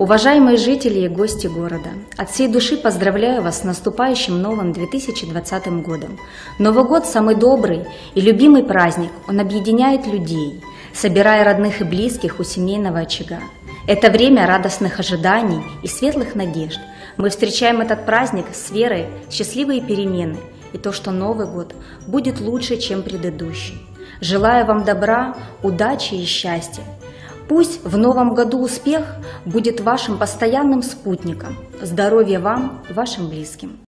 Уважаемые жители и гости города, от всей души поздравляю вас с наступающим новым 2020 годом. Новый год – самый добрый и любимый праздник, он объединяет людей, собирая родных и близких у семейного очага. Это время радостных ожиданий и светлых надежд. Мы встречаем этот праздник с верой в счастливые перемены и то, что Новый год будет лучше, чем предыдущий. Желаю вам добра, удачи и счастья. Пусть в новом году успех будет вашим постоянным спутником. Здоровья вам вашим близким.